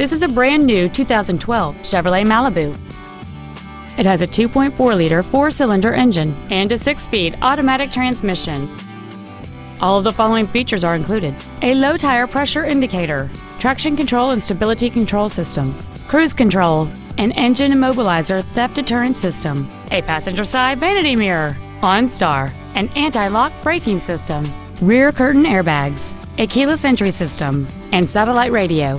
This is a brand new 2012 Chevrolet Malibu. It has a 2.4-liter four-cylinder engine and a six-speed automatic transmission. All of the following features are included. A low tire pressure indicator, traction control and stability control systems, cruise control, an engine immobilizer theft deterrent system, a passenger side vanity mirror, OnStar, an anti-lock braking system, rear curtain airbags, a keyless entry system, and satellite radio.